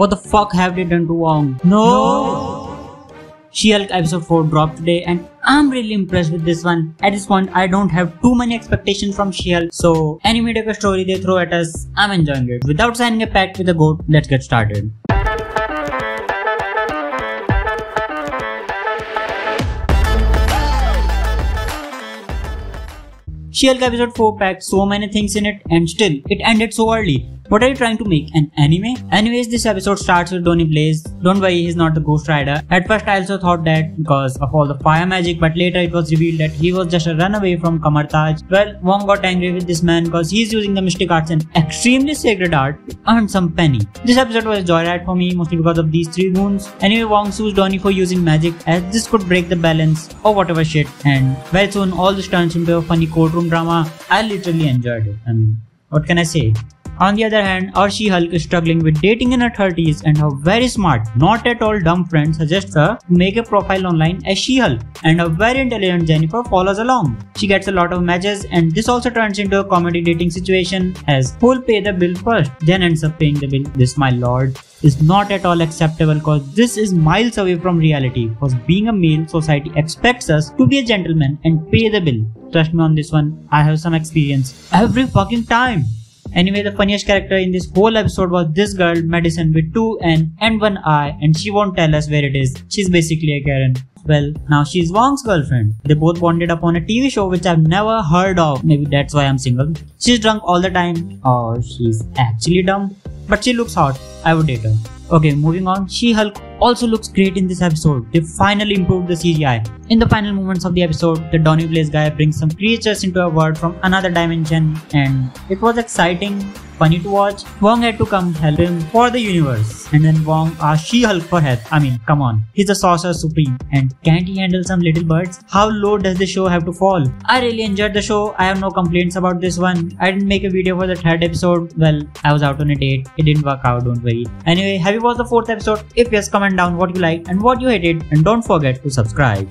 What the fuck have they done to Wong? No! She-Hulk episode 4 dropped today and I'm really impressed with this one. At this point, I don't have too many expectations from She-Hulk, so any mediocre story they throw at us, I'm enjoying it. Without signing a pact with the GOAT, let's get started. She-Hulk episode 4 packed so many things in it and still, it ended so early. What are you trying to make? An anime? Anyways, this episode starts with Donny Blaze. Don't worry, he's not the Ghost Rider. At first, I also thought that because of all the fire magic, but later it was revealed that he was just a runaway from Kamar-Taj. Well, Wong got angry with this man because he's using the mystic arts and extremely sacred art to earn some penny. This episode was a joyride for me, mostly because of these three wounds. Anyway, Wong sues Donny for using magic as this could break the balance or whatever shit. And very soon, all this turns into a funny courtroom drama. I literally enjoyed it. I mean, what can I say? On the other hand, our She-Hulk is struggling with dating in her 30s and her very smart, not at all dumb friend suggests her to make a profile online as She-Hulk and her very intelligent Jennifer follows along. She gets a lot of matches and this also turns into a comedy dating situation as who'll pay the bill first, then ends up paying the bill. This my lord is not at all acceptable because this is miles away from reality because being a male society expects us to be a gentleman and pay the bill. Trust me on this one, I have some experience every fucking time. Anyway, the funniest character in this whole episode was this girl, Madisynn, with two N and one I, and she won't tell us where it is. She's basically a Karen. Well, now she's Wong's girlfriend. They both bonded up on a TV show which I've never heard of. Maybe that's why I'm single. She's drunk all the time. Or she's actually dumb. But she looks hot. I would date her. Okay, moving on. She-Hulk also looks great in this episode. They finally improved the CGI. In the final moments of the episode, the Donny Blaze guy brings some creatures into a world from another dimension and it was exciting funny to watch. Wong had to come help him for the universe. And then Wong uh, asked She-Hulk for help. I mean, come on. He's a sorcerer supreme. And can't he handle some little birds? How low does the show have to fall? I really enjoyed the show. I have no complaints about this one. I didn't make a video for the third episode. Well, I was out on a date. It didn't work out, don't worry. Anyway, have you watched the fourth episode? If yes, comment down what you liked and what you hated. And don't forget to subscribe.